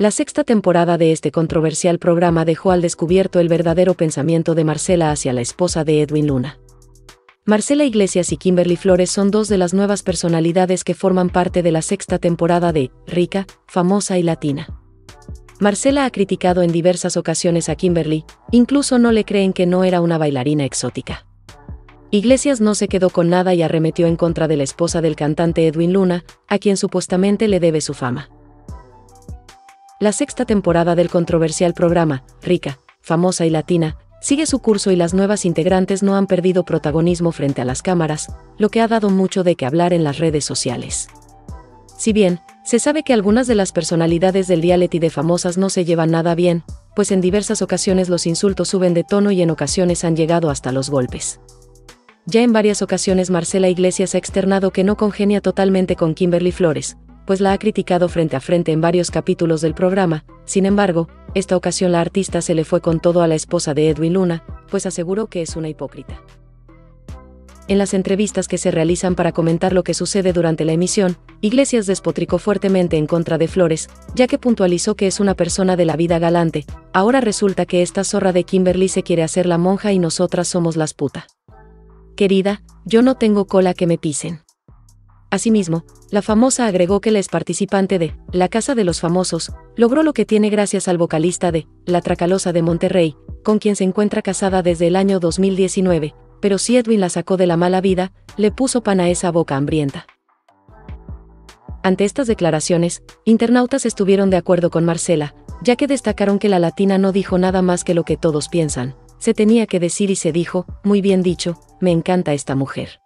La sexta temporada de este controversial programa dejó al descubierto el verdadero pensamiento de Marcela hacia la esposa de Edwin Luna. Marcela Iglesias y Kimberly Flores son dos de las nuevas personalidades que forman parte de la sexta temporada de Rica, famosa y latina. Marcela ha criticado en diversas ocasiones a Kimberly, incluso no le creen que no era una bailarina exótica. Iglesias no se quedó con nada y arremetió en contra de la esposa del cantante Edwin Luna, a quien supuestamente le debe su fama. La sexta temporada del controversial programa, rica, famosa y latina, sigue su curso y las nuevas integrantes no han perdido protagonismo frente a las cámaras, lo que ha dado mucho de qué hablar en las redes sociales. Si bien, se sabe que algunas de las personalidades del reality de famosas no se llevan nada bien, pues en diversas ocasiones los insultos suben de tono y en ocasiones han llegado hasta los golpes. Ya en varias ocasiones Marcela Iglesias ha externado que no congenia totalmente con Kimberly Flores, pues la ha criticado frente a frente en varios capítulos del programa, sin embargo, esta ocasión la artista se le fue con todo a la esposa de Edwin Luna, pues aseguró que es una hipócrita. En las entrevistas que se realizan para comentar lo que sucede durante la emisión, Iglesias despotricó fuertemente en contra de Flores, ya que puntualizó que es una persona de la vida galante, ahora resulta que esta zorra de Kimberly se quiere hacer la monja y nosotras somos las puta. Querida, yo no tengo cola que me pisen. Asimismo, la famosa agregó que la ex participante de La Casa de los Famosos logró lo que tiene gracias al vocalista de La Tracalosa de Monterrey, con quien se encuentra casada desde el año 2019, pero si Edwin la sacó de la mala vida, le puso pan a esa boca hambrienta. Ante estas declaraciones, internautas estuvieron de acuerdo con Marcela, ya que destacaron que la latina no dijo nada más que lo que todos piensan. Se tenía que decir y se dijo, muy bien dicho, me encanta esta mujer.